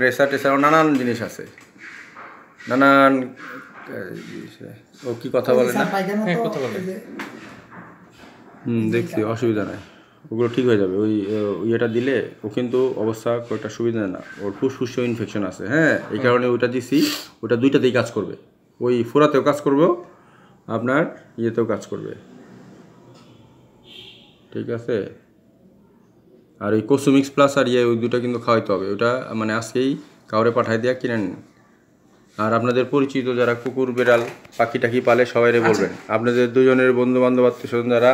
Racer টেসার নানান জিনিস আছে। নানান ও কি কথা বলে না? হ্যাঁ, কথা বলে। হুম দেখছি অসুবিধা নাই। ওগুলো ঠিক হয়ে যাবে। ওই ইয়েটা দিলে ও কিন্তু অবস্থা একটা সুবিধা না। ওর ফুসফুস ইনফেকশন আছে হ্যাঁ? এই কারণে ওইটা দিছি ওটা দুইটাতেই কাজ করবে। ওই ফোরাতেও কাজ করবে আপনার ইয়েতেও কাজ করবে। ঠিক আছে? আর ওই কোসুমিক্স প্লাস আর ইয়ে ওই দুটো কিন্তু খাওয়াইতে হবে। ওটা মানে আজকেই কাউরে পাঠাই দেওয়া কিনে নিন। আর আপনাদের পরিচিত যারা কুকুর বেড়াল পাখি টাকি পালে সবাইরে বলবেন। আপনাদের দুজনের বন্ধু বান্ধব আত্মীয় স্বজন যারা